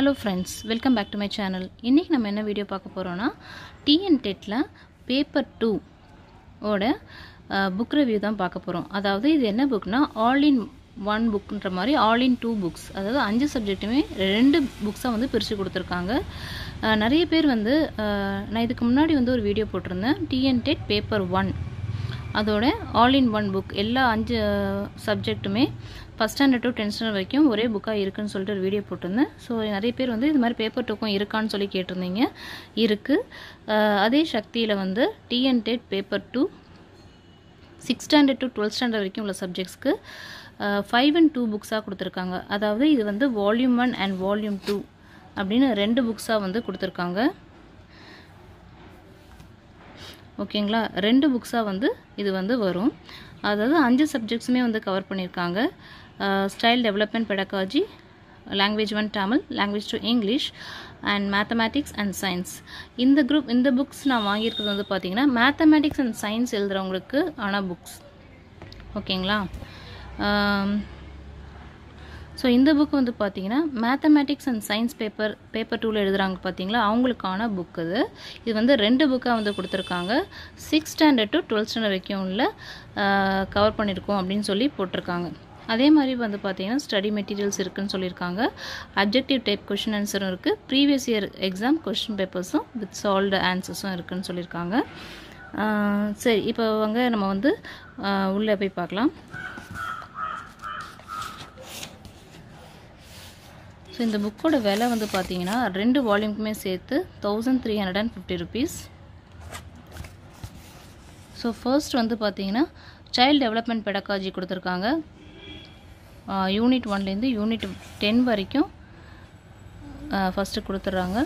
Hello friends welcome back to my channel இன்றைக்கி நம்ம என்ன வீடியோ பார்க்க போகிறோன்னா டிஎன் டெட்டில் பேப்பர் டூ ஓட புக் ரிவ்யூ தான் பார்க்க போகிறோம் அதாவது இது என்ன புக்னா ஆல் இன் ஒன் புக்ன்ற மாதிரி ஆல் இன் டூ புக்ஸ் அதாவது அஞ்சு சப்ஜெக்ட்டுமே ரெண்டு புக்ஸாக வந்து பிரித்து கொடுத்துருக்காங்க. நிறைய பேர் வந்து நான் இதுக்கு முன்னாடி வந்து ஒரு வீடியோ போட்டிருந்தேன் டிஎன் டெட் பேப்பர் ஒன் அதோட ஆல் இன் ஒன் புக் எல்லா அஞ்சு சப்ஜெக்ட்டுமே first standard to tenth standard வரைக்கும் ஒரே புக்காக இருக்குன்னு சொல்லிட்டு ஒரு வீடியோ போட்டிருந்தேன். ஸோ நிறைய பேர் வந்து இது மாதிரி பேப்பர் டூக்கும் இருக்கான்னு சொல்லி கேட்டிருந்தீங்க. இருக்குது uh, அதே சக்தியில் வந்து TN TET paper two six standard to twelfth standard வரைக்கும் உள்ள சப்ஜெக்ட்ஸ்க்கு ஃபைவ் uh, அண்ட் டூ புக்ஸாக கொடுத்துருக்காங்க. அதாவது இது வந்து volume one and volume two அப்படின்னு ரெண்டு புக்ஸாக வந்து கொடுத்துருக்காங்க. ஓகேங்களா? ரெண்டு புக்ஸாக வந்து இது வந்து வரும். அதாவது அஞ்சு சப்ஜெக்ட்ஸுமே வந்து கவர் பண்ணியிருக்காங்க. Style development pedagogy language one Tamil language two English and mathematics and science இந்த குரூப் இந்த புக்ஸ் நான் வாங்கியிருக்கிறது வந்து பார்த்திங்கன்னா மேத்தமேட்டிக்ஸ் அண்ட் சயின்ஸ் எழுதுகிறவங்களுக்கு ஆன புக்ஸ் ஓகேங்களா? ஸோ இந்த புக் வந்து பார்த்தீங்கன்னா mathematics and science paper paper டூவில் எழுதுகிறாங்க பார்த்தீங்களா அவங்களுக்கான புக் இது இது வந்து ரெண்டு புக்காக வந்து கொடுத்துருக்காங்க. Six standard to twelfth standard வரைக்கும் உள்ள கவர் பண்ணியிருக்கோம் அப்படின்னு சொல்லி போட்டிருக்காங்க. அதே மாதிரி வந்து பார்த்தீங்கன்னா ஸ்டடி மெட்டீரியல்ஸ் இருக்குன்னு சொல்லியிருக்காங்க. அப்ஜெக்டிவ் டைப் கொஷின் ஆன்சரும் இருக்குது ப்ரீவியஸ் இயர் எக்ஸாம் கொஷின் பேப்பர்ஸும் வித் சால்வ்டு ஆன்சர்ஸும் இருக்குன்னு சொல்லியிருக்காங்க. சரி இப்போ அவங்க நம்ம வந்து உள்ளே போய் பார்க்கலாம். ஸோ இந்த புக்கோட விலை வந்து பார்த்தீங்கன்னா ரெண்டு வால்யூம்க்குமே சேர்த்து thousand three hundred and fifty rupees so first வந்து பார்த்தீங்கன்னா சைல்டு டெவலப்மெண்ட் பெடகாஜி கொடுத்துருக்காங்க. யூனிட் ஒன்லேருந்து யூனிட் டென் வரைக்கும் ஃபஸ்ட்டு கொடுத்துட்றாங்க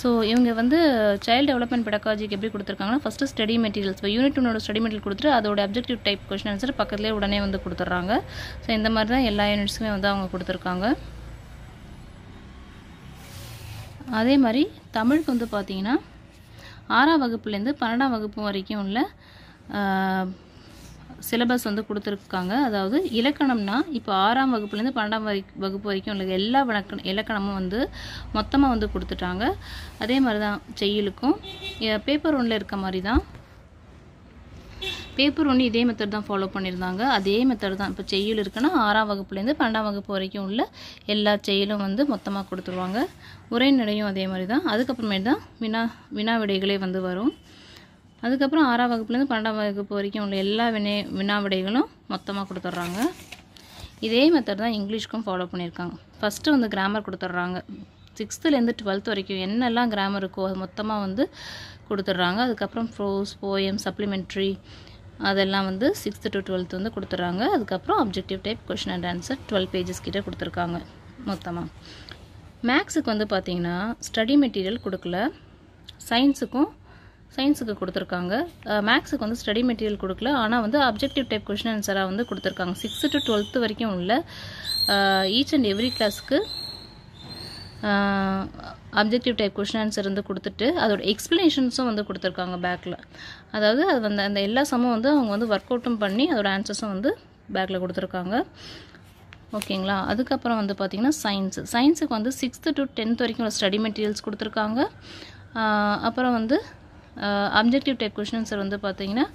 ஸோ இவங்க வந்து சைல்டு டெவலப்மெண்ட் பெடக்காஜிக்கு எப்படி கொடுத்துருக்காங்கன்னா ஃபஸ்ட்டு ஸ்டடி மெட்டீரியல்ஸ் இப்போ யூனிட் ஒன்னோட ஸ்டடி மெட்டீரியல் கொடுத்துட்டு அதோட அப்ஜெக்டிவ் டைப் கொஷின் ஆன்சர் பக்கத்துலேயே உடனே வந்து கொடுத்துட்றாங்க ஸோ இந்த மாதிரி தான் எல்லா யூனிட்ஸுமே வந்து அவங்க கொடுத்துருக்காங்க. அதே மாதிரி தமிழுக்கு வந்து பார்த்தீங்கன்னா ஆறாம் வகுப்புலேருந்து பன்னெண்டாம் வகுப்பு வரைக்கும் உள்ள சிலபஸ் வந்து கொடுத்துருக்காங்க. அதாவது இலக்கணம்னா இப்போ ஆறாம் வகுப்புலேருந்து பன்னெண்டாம் வரை வகுப்பு வரைக்கும் உள்ள எல்லா வழக்க இலக்கணமும் வந்து மொத்தமாக வந்து கொடுத்துட்டாங்க. அதே மாதிரி தான் செய்யலுக்கும் பேப்பர் ஒன்றில் இருக்க மாதிரி தான் பேப்பர் ஒன்று இதே மெத்தட் தான் ஃபாலோ பண்ணியிருந்தாங்க. அதே மெத்தட் தான். இப்போ செய்யுள் இருக்குன்னா ஆறாம் வகுப்புலேருந்து பன்னெண்டாம் வகுப்பு வரைக்கும் உள்ள எல்லா செயலும் வந்து மொத்தமாக கொடுத்துருவாங்க. உரைநடையும் அதே மாதிரி தான். அதுக்கப்புறமேட்டு தான் வினா வினா விடைகளே வந்து வரும். அதுக்கப்புறம் ஆறாம் வகுப்புலேருந்து பன்னெண்டாம் வகுப்பு வரைக்கும் உள்ள எல்லா வினை வினா விடைகளும் மொத்தமாக கொடுத்துட்றாங்க இதே மெத்தட் தான் இங்கிலீஷ்க்கும் ஃபாலோ பண்ணியிருக்காங்க. ஃபஸ்ட்டு வந்து கிராமர் கொடுத்துட்றாங்க சிக்ஸ்த்துலேருந்து டுவெல்த் வரைக்கும் என்னெல்லாம் கிராமர் இருக்கோ அது மொத்தமாக வந்து கொடுத்துட்றாங்க அதுக்கப்புறம் ப்ரோஸ் போயம் சப்ளிமெண்ட்ரி அதெல்லாம் வந்து சிக்ஸ்த்து டு டுவெல்த் வந்து கொடுத்துட்றாங்க அதுக்கப்புறம் objective type question and answer twelve pages கிட்டே கொடுத்துருக்காங்க மொத்தமாக மேக்ஸுக்கு வந்து பார்த்தீங்கன்னா ஸ்டடி மெட்டீரியல் கொடுக்கல. சயின்ஸுக்கும் சயின்ஸுக்கு கொடுத்துருக்காங்க. மேக்ஸுக்கு வந்து ஸ்டடி மெட்டீரியல் கொடுக்கல. ஆனால் வந்து அப்ஜெக்டிவ் டைப் கொஷின் ஆன்சராக வந்து கொடுத்துருக்காங்க. சிக்ஸ்த்து டு டுவெல்த்து வரைக்கும் உள்ள ஈச் அண்ட் எவ்ரி கிளாஸ்க்கு அப்ஜெக்டிவ் டைப் கொஷின் ஆன்சர் வந்து கொடுத்துட்டு அதோட எக்ஸ்ப்ளனேஷன்ஸும் வந்து கொடுத்துருக்காங்க பேக்கில் அதாவது அது வந்து அந்த எல்லா சம்மும் வந்து அவங்க வந்து ஒர்க் அவுட்டும் பண்ணி அதோட ஆன்சர்ஸும் வந்து பேக்கில் கொடுத்துருக்காங்க. ஓகேங்களா? அதுக்கப்புறம் வந்து பார்த்திங்கன்னா சயின்ஸ் சயின்ஸுக்கு வந்து சிக்ஸ்த்து டு டென்த் வரைக்கும் உள்ள ஸ்டடி மெட்டீரியல்ஸ் கொடுத்துருக்காங்க. அப்புறம் வந்து அப்ஜெக்டிவ் டைப் கொஷின் வந்து பார்த்தீங்கன்னா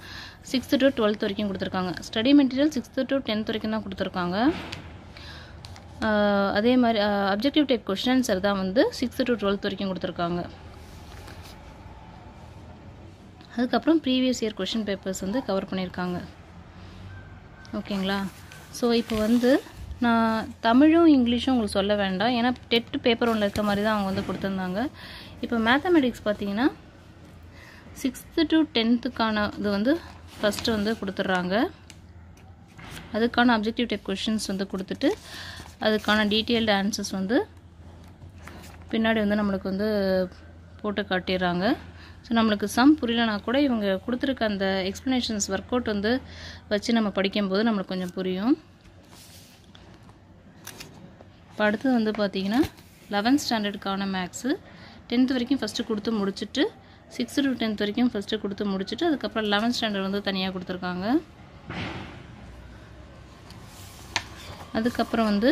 சிக்ஸ்த்து டு டுவெல்த் வரைக்கும் கொடுத்துருக்காங்க. Study material sixth to tenth வரைக்கும் தான் கொடுத்துருக்காங்க. அதே மாதிரி அப்ஜெக்டிவ் டைப் கொஷின் ஆன்சர் தான் வந்து சிக்ஸ்த்து டு டுவெல்த் வரைக்கும் கொடுத்துருக்காங்க. அதுக்கப்புறம் ப்ரீவியஸ் இயர் கொஷின் பேப்பர்ஸ் வந்து கவர் பண்ணியிருக்காங்க. ஓகேங்களா? ஸோ இப்போ வந்து நான் தமிழும் இங்கிலீஷும் உங்களுக்கு சொல்ல வேண்டாம். ஏன்னா டெட் பேப்பர் ஒன்றில் இருக்க மாதிரி தான் அவங்க வந்து கொடுத்துருந்தாங்க. இப்போ மேத்தமெட்டிக்ஸ் பார்த்தீங்கன்னா சிக்ஸ்த்து டு டென்த்துக்கான இது வந்து ஃபஸ்ட்டு வந்து கொடுத்துட்றாங்க. அதுக்கான அப்ஜெக்டிவ் டைப் கொஷின்ஸ் வந்து கொடுத்துட்டு அதுக்கான டீட்டெயில்டு ஆன்சர்ஸ் வந்து பின்னாடி வந்து நம்மளுக்கு வந்து போட்டு காட்டிடுறாங்க. ஸோ நம்மளுக்கு சம் புரியலனா கூட இவங்க கொடுத்துருக்க அந்த எக்ஸ்ப்ளனேஷன்ஸ் ஒர்க் அவுட் வந்து வச்சு நம்ம படிக்கும்போது நம்மளுக்கு கொஞ்சம் புரியும். இப்போ அடுத்தது வந்து பார்த்திங்கன்னா லெவன்த் ஸ்டாண்டர்டுக்கான மேக்ஸு டென்த் வரைக்கும் ஃபஸ்ட்டு கொடுத்து முடிச்சுட்டு சிக்ஸ்த்து டு டென்த் வரைக்கும் ஃபஸ்ட்டு கொடுத்து முடிச்சுட்டு அதுக்கப்புறம் லெவன்த் ஸ்டாண்டர்ட் வந்து தனியாக கொடுத்துருக்காங்க. அதுக்கப்புறம் வந்து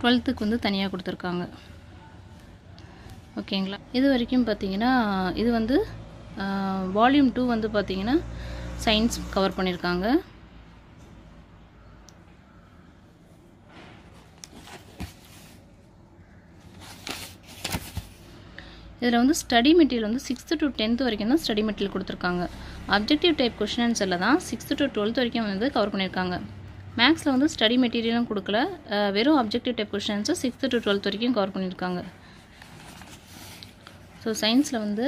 டுவெல்த்துக்கு வந்து தனியாக கொடுத்துருக்காங்க. ஓகேங்களா? இது வரைக்கும் பார்த்தீங்கன்னா இது வந்து வால்யூம் டூ வந்து பார்த்தீங்கன்னா சயின்ஸ் கவர் பண்ணியிருக்காங்க. இதில் வந்து ஸ்டடி மெட்டீரியல் வந்து சிக்ஸ்த்து டு டென்த் வரைக்கும் தான் ஸ்டடி மெட்டீரியல் கொடுத்துருக்காங்க. அப்ஜெக்டிவ் டைப் கொஷின் ஆன்சரில் தான் சிக்ஸ்த்து டு டுவெல்த் வரைக்கும் வந்து கவர் பண்ணியிருக்காங்க. மேக்ஸில் வந்து ஸ்டடி மெட்டீரியலும் கொடுக்கல. வெறும் அப்ஜெக்டிவ் டைப் கொஷின்ஸை சிக்ஸ்த்து டு டுவெல்த் வரைக்கும் கவர் பண்ணியிருக்காங்க. ஸோ சயின்ஸில் வந்து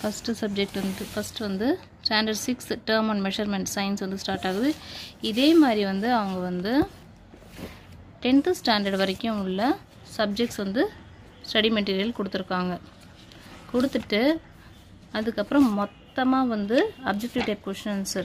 ஃபஸ்ட்டு சப்ஜெக்ட் வந்து ஃபஸ்ட் வந்து standard six term and measurement science வந்து ஸ்டார்ட் ஆகுது. இதே மாதிரி வந்து அவங்க வந்து டென்த்து ஸ்டாண்டர்ட் வரைக்கும் உள்ள சப்ஜெக்ட்ஸ் வந்து ஸ்டடி மெட்டீரியல் கொடுத்துருக்காங்க. கொடுத்துட்டு அதுக்கப்புறம் மொத்தமாக வந்து அப்ஜெக்டிவ் டைப் கொஷின்ஸு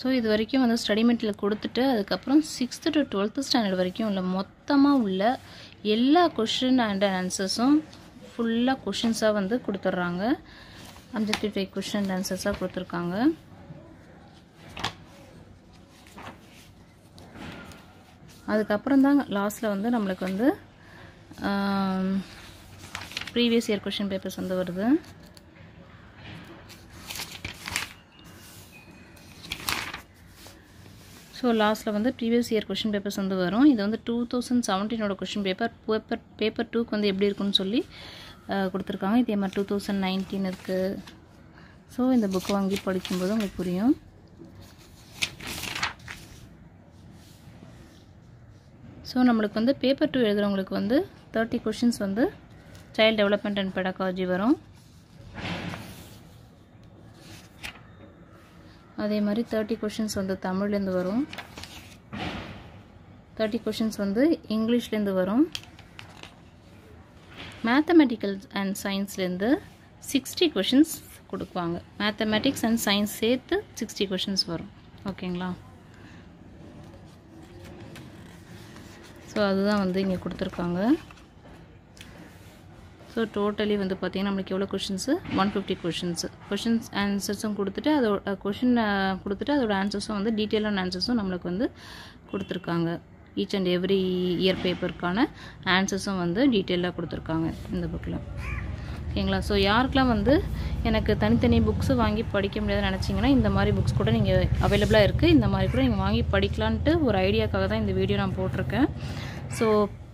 ஸோ இது வரைக்கும் வந்து ஸ்டடி மெட்டீரியல் கொடுத்துட்டு அதுக்கப்புறம் சிக்ஸ்த்து டு டுவெல்த்து ஸ்டாண்டர்ட் வரைக்கும் உள்ள மொத்தமாக உள்ள எல்லா கொஷின் அண்ட் ஆன்சர்ஸும் ஃபுல்லாக கொஷின்ஸாக வந்து கொடுத்துட்றாங்க. அப்ஜெக்டிவ் டைப் கொஷின் ஆன்சர்ஸாக கொடுத்துருக்காங்க. அதுக்கப்புறம் தான் லாஸ்ட்டில் வந்து நம்மளுக்கு வந்து ப்ரீவியஸ் இயர் கொஷின் பேப்பர்ஸ் வந்து வருது. ஸோ லாஸ்ட்டில் வந்து ப்ரீவியஸ் இயர் கொஷின் பேப்பர்ஸ் வந்து வரும். இது வந்து டூ தௌசண்ட் செவன்டீனோட கொஷின் பேப்பர் பேப்பர் பேப்பர் டூக்கு வந்து எப்படி இருக்குன்னு சொல்லி கொடுத்துருக்காங்க. இதே மாதிரி டூ தௌசண்ட் நைன்டீன் இருக்குது ஸோ இந்த புக் வாங்கி படிக்கும்போது உங்களுக்கு புரியும். ஸோ நம்மளுக்கு வந்து பேப்பர் டூ எழுதுகிறவங்களுக்கு வந்து தேர்ட்டி கொஷின்ஸ் வந்து சைல்ட் டெவலப்மெண்ட் அண்ட் பெடகாலஜி வரும். அதே மாதிரி தேர்ட்டி கொஷின்ஸ் வந்து தமிழ்லேருந்து வரும். தேர்ட்டி கொஷின்ஸ் வந்து இங்கிலீஷ்லேருந்து வரும். மேத்தமெட்டிக்கல் அண்ட் சயின்ஸ்லேருந்து சிக்ஸ்டி கொஷின்ஸ் கொடுப்பாங்க மேத்தமெட்டிக்ஸ் அண்ட் சயின்ஸ் சேர்த்து சிக்ஸ்டி கொஷின்ஸ் வரும். ஓகேங்களா ஸோ அதுதான் வந்து இங்கே கொடுத்துருக்காங்க. ஸோ டோட்டலி வந்து பார்த்தீங்கன்னா நம்மளுக்கு எவ்வளோ questions one fifty questions questions ஆன்சர்ஸும் கொடுத்துட்டு அதோட கொஷின் கொடுத்துட்டு அதோட ஆன்சர்ஸும் வந்து டீட்டெயிலான ஆன்சர்ஸும் நம்மளுக்கு வந்து கொடுத்துருக்காங்க. ஈச் அண்ட் எவ்ரி இயர் பேப்பருக்கான ஆன்சர்ஸும் வந்து டீட்டெயிலாக கொடுத்துருக்காங்க இந்த புக்கில் ஓகேங்களா? ஸோ யாருக்கெல்லாம் வந்து எனக்கு தனித்தனி புக்ஸு வாங்கி படிக்க முடியாதுன்னு நினச்சிங்கன்னா இந்த மாதிரி புக்ஸ் கூட நீங்கள் அவைலபிளாக இருக்குது இந்த மாதிரி கூட நீங்கள் வாங்கி படிக்கலான்ட்டு ஒரு ஐடியாக்காக தான் இந்த வீடியோ நான் போட்டிருக்கேன். ஸோ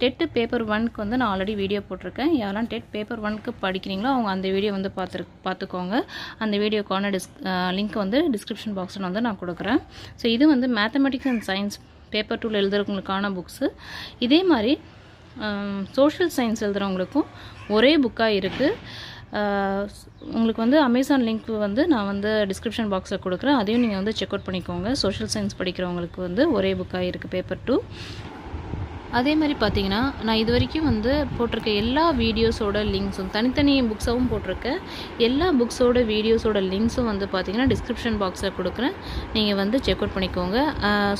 டெட்டு பேப்பர் ஒன்க்கு வந்து நான் ஆல்ரெடி வீடியோ போட்டிருக்கேன். யாரெல்லாம் டெட் பேப்பர் ஒன்க்கு படிக்கிறீங்களோ அவங்க அந்த வீடியோ வந்து பார்த்துரு பார்த்துக்கோங்க. அந்த வீடியோக்கான டிஸ் லிங்க் வந்து டிஸ்கிரிப்ஷன் பாக்ஸில் வந்து நான் கொடுக்குறேன். ஸோ இது வந்து மேத்தமெட்டிக்ஸ் அண்ட் சயின்ஸ் பேப்பர் டூவில் எழுதுறவங்களுக்கான புக்ஸு இதே மாதிரி சோஷியல் சயின்ஸ் எழுதுகிறவங்களுக்கும் ஒரே புக்காக இருக்குது உங்களுக்கு வந்து அமேசான் லிங்க் வந்து நான் வந்து டிஸ்கிரிப்ஷன் பாக்ஸில் கொடுக்குறேன். அதையும் நீங்கள் வந்து செக் அவுட் பண்ணிக்கோங்க. சோஷியல் சயின்ஸ் படிக்கிறவங்களுக்கு வந்து ஒரே புக்காக இருக்குது பேப்பர் டூ அதே மாதிரி பார்த்தீங்கன்னா நான் இது வரைக்கும் வந்து போட்டிருக்க எல்லா வீடியோஸோட லிங்க்ஸும் தனித்தனி புக்ஸாகவும் போட்டிருக்கேன். எல்லா புக்ஸோட வீடியோஸோட லிங்க்ஸும் வந்து பார்த்தீங்கன்னா டிஸ்கிரிப்ஷன் பாக்ஸில் கொடுக்குறேன். நீங்கள் வந்து செக் அவுட் பண்ணிக்கோங்க.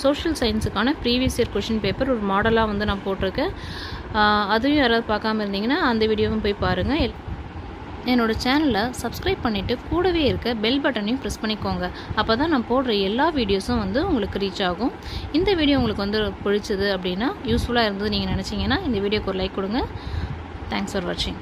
சோஷியல் சயின்ஸுக்கான ப்ரீவியஸ் இயர் கொஷின் பேப்பர் ஒரு மாடலாக வந்து நான் போட்டிருக்கேன். அதையும் யாராவது பார்க்காம இருந்தீங்கன்னா அந்த வீடியோவும் போய் பாருங்கள் என்னோட சேனலை சப்ஸ்கிரைப் பண்ணிவிட்டு கூடவே இருக்க பெல் பட்டனையும் ப்ரெஸ் பண்ணிக்கோங்க. அப்போ தான் நான் போடுற எல்லா வீடியோஸும் வந்து உங்களுக்கு ரீச் ஆகும். இந்த வீடியோ உங்களுக்கு வந்து பிடிச்சது அப்படின்னா யூஸ்ஃபுல்லாக இருந்தது நீங்கள் நினச்சிங்கன்னா இந்த வீடியோக்கு ஒரு லைக் கொடுங்க. தேங்க்ஸ் ஃபார் வாட்சிங்